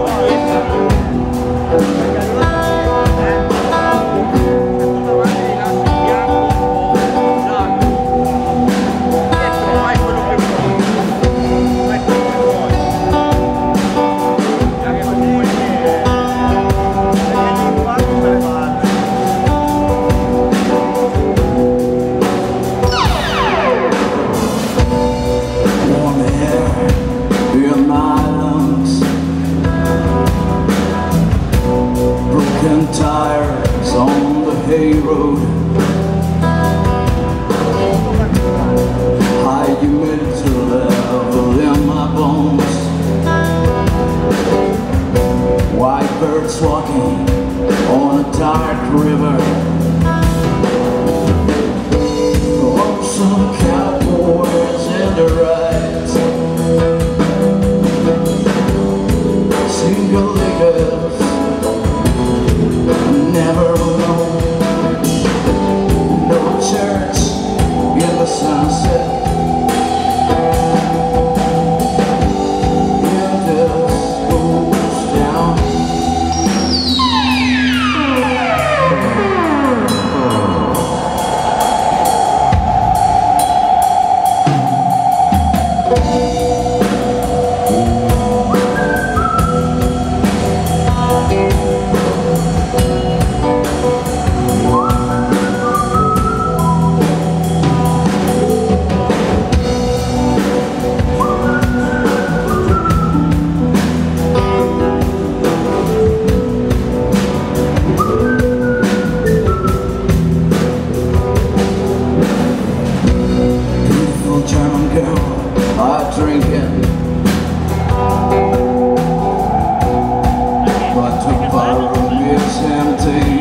Warm birds walking on a dark river are drinking But tomorrow is empty.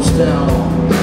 goes down